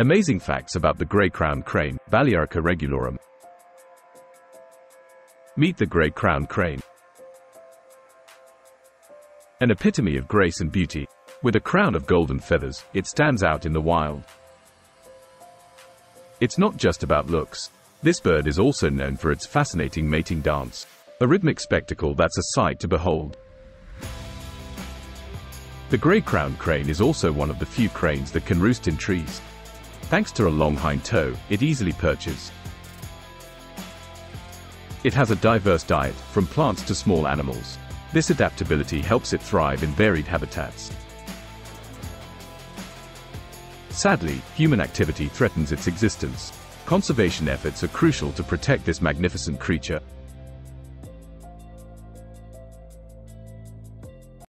Amazing facts about the gray-crowned crane, Balearica regulorum. Meet the gray-crowned crane. An epitome of grace and beauty. With a crown of golden feathers, it stands out in the wild. It's not just about looks. This bird is also known for its fascinating mating dance. A rhythmic spectacle that's a sight to behold. The gray-crowned crane is also one of the few cranes that can roost in trees. Thanks to a long hind toe, it easily perches. It has a diverse diet, from plants to small animals. This adaptability helps it thrive in varied habitats. Sadly, human activity threatens its existence. Conservation efforts are crucial to protect this magnificent creature,